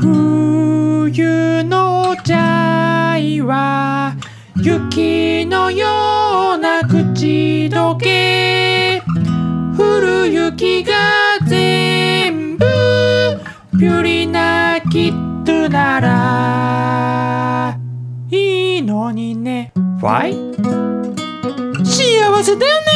冬のチャイは雪のような口どけ。降る雪が全部ピュリなキットならいいのにね。Why? 幸せだね。